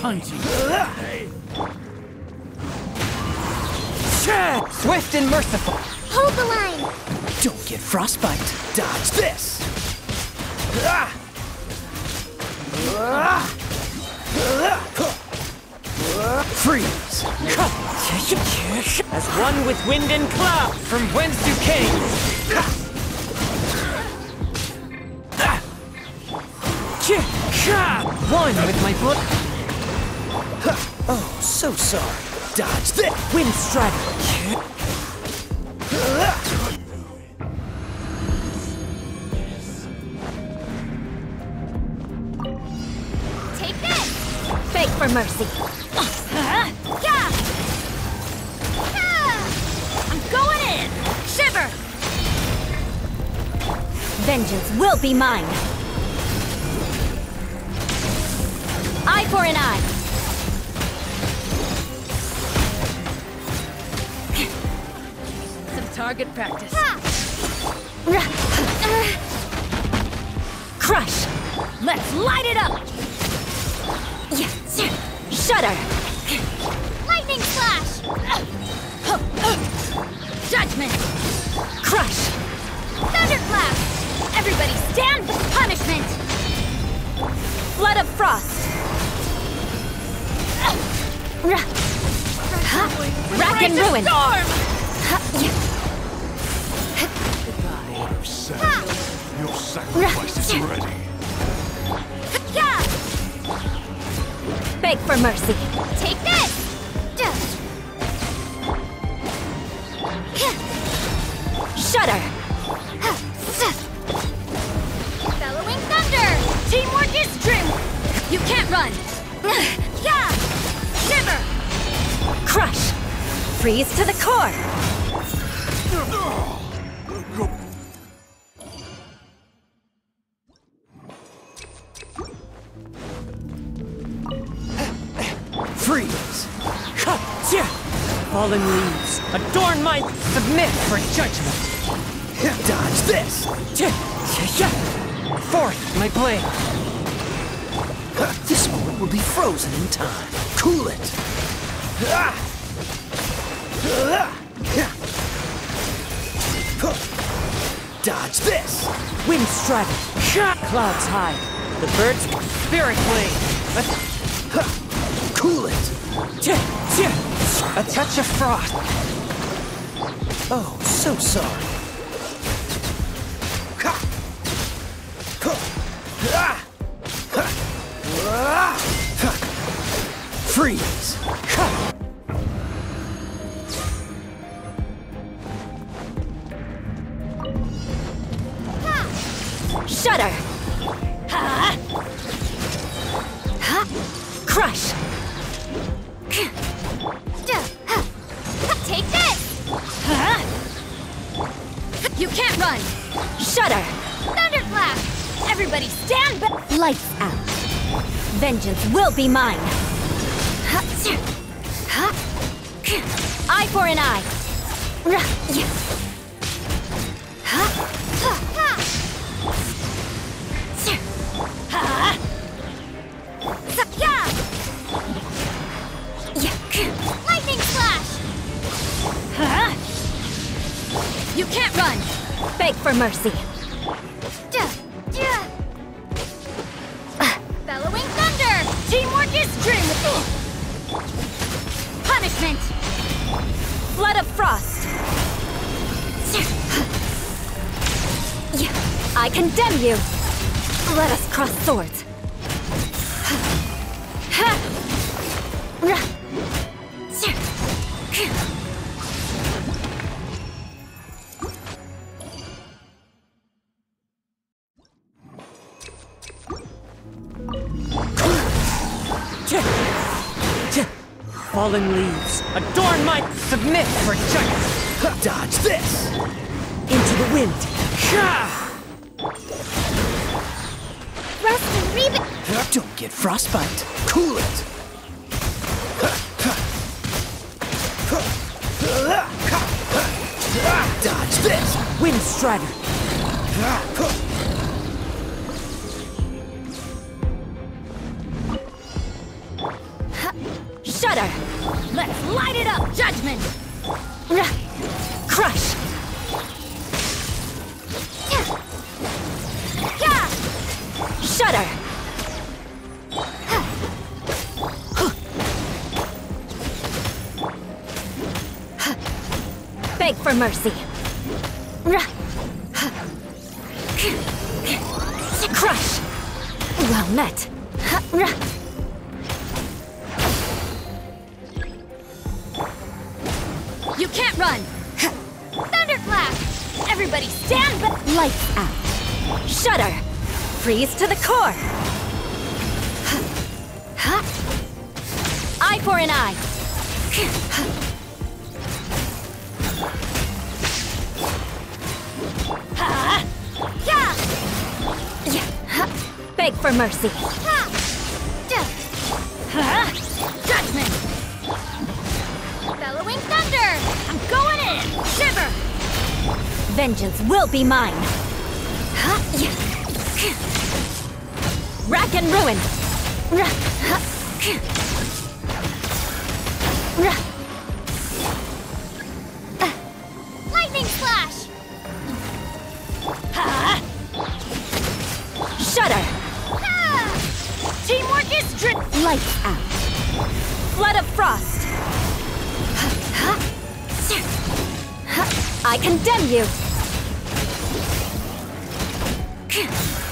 hunting. Swift and merciful. Hold the line! Don't get frostbite. Dodge this. Ah! Freeze. As one with wind and cloud, from whence you came. One with my foot. Oh, so sorry. Dodge this. Wind strider. Take this! Beg for mercy. I'm going in! Shiver! Vengeance will be mine. Eye for an eye. Target practice. Uh, Crush! Let's light it up! Yes. Shudder! Lightning slash! Judgment! Crush! Thunderclap! Everybody stand punishment! Flood of frost! Rack and ruin! Your sacrifice is ready. Beg for mercy. Take this! Shudder! Bellowing thunder! Teamwork is true! You can't run! Yeah! Shiver! Crush! Freeze to the core! Freeze. Fallen leaves, adorn my submit for judgment. Dodge this. Forth, my blade. This moment will be frozen in time. Cool it. Dodge this. Wind strider. Clouds high. The birds spirit blade. Cool it. A touch of frost. Oh, so sorry. Ah. Ah. Freeze. Shudder! Ha! Ha! Crush! You can't run! Shudder! Thunderclap! Everybody stand back! Lights out. Vengeance will be mine. Eye for an eye. Lightning slash! Huh? You can't! Beg for mercy. Bellowing thunder! Teamwork is true! Punishment! Flood of frost! I condemn you! Let us cross swords. Fallen leaves, adorn my submit for judgment. Dodge this. Into the wind. Rust and reboot! Don't get frostbite. Cool it. Dodge this. Wind strider. It up! Judgment! Crush! Shudder! Beg for mercy. Crush! Well met. You can't run! Thunderclap! Everybody stand back! Lights out. Shudder! Freeze to the core! Eye for an eye! Beg for mercy. Vengeance will be mine. Rack and ruin. Lightning slash! Shudder. Teamwork is dri- Lights out. Flood of frost. I condemn you. Yeah.